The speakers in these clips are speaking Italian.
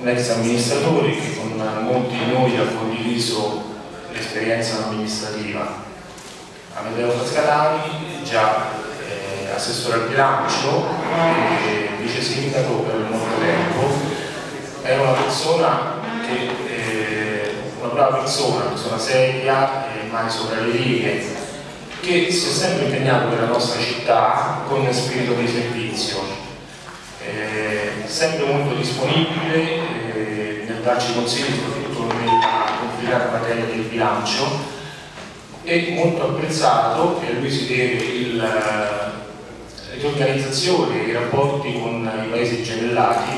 un ex amministratore che con molti di noi ha condiviso l'esperienza amministrativa. Amedeo Pascalani, già eh, assessore al bilancio e vice sindaco per molto tempo, era una persona che, eh, una brava persona, una persona seria, mai sopra le righe, che si è sempre impegnato per la nostra città con spirito di servizio, eh, sempre molto disponibile darci consigli soprattutto nella complicata materia del bilancio e molto apprezzato e a lui si deve l'organizzazione e i rapporti con i paesi gemellati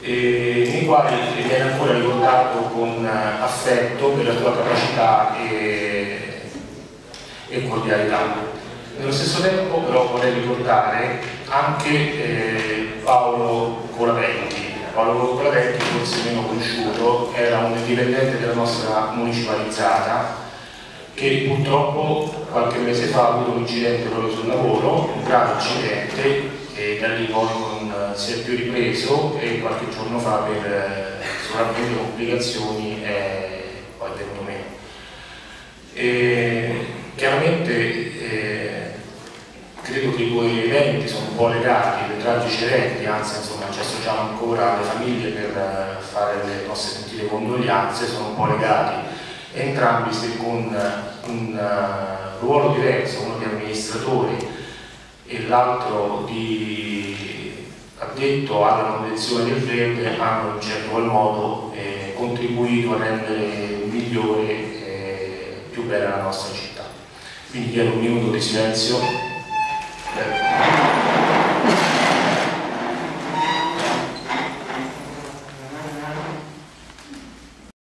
eh, nei quali viene ancora ricordato con affetto per la tua capacità e, e cordialità. Nello stesso tempo però vorrei ricordare anche eh, Paolo. Paolo Colavecchi, forse meno conosciuto, era un dipendente della nostra municipalizzata che purtroppo qualche mese fa ha avuto un incidente proprio sul lavoro, un grave incidente e da lì poi non si è più ripreso e qualche giorno fa per eh, sopravvenute complicazioni è poi venuto meno. E, chiaramente eh, credo che i due eventi sono un po' legati, le tragici eventi, anzi insomma ci associamo ancora alle famiglie per eh, fare le nostre sentite condoglianze, sono un po' legati entrambi con un uh, ruolo diverso, uno di amministratori e l'altro di addetto alla manutenzione del verde, hanno in un certo qual modo eh, contribuito a rendere migliore e eh, più bella la nostra città. Quindi chiedo un minuto di silenzio. Eh.